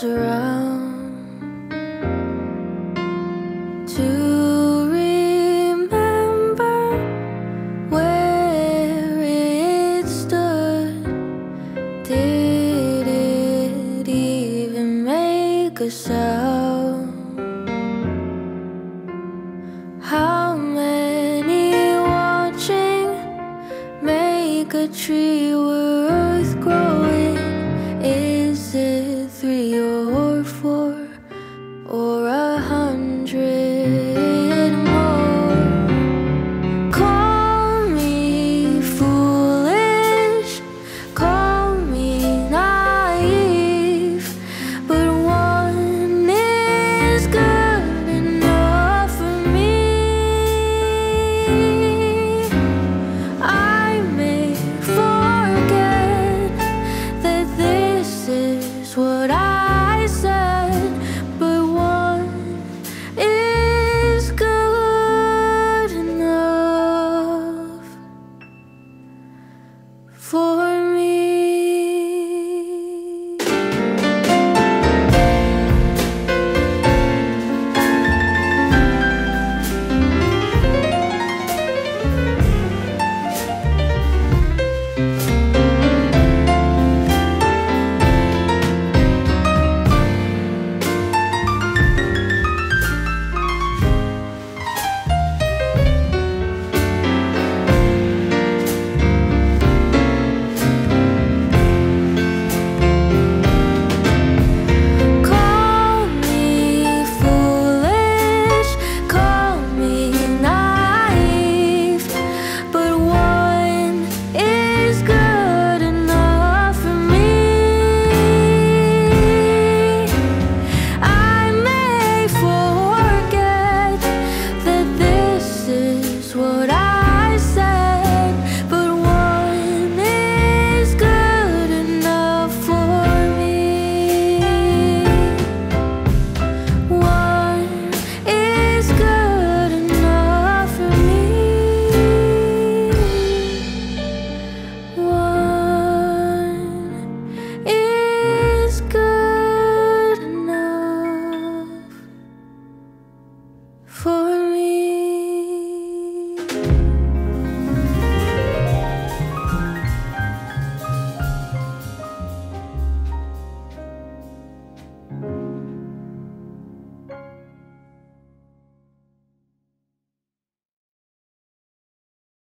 to remember where it stood. Did it even make a sound? How many watching make a tree?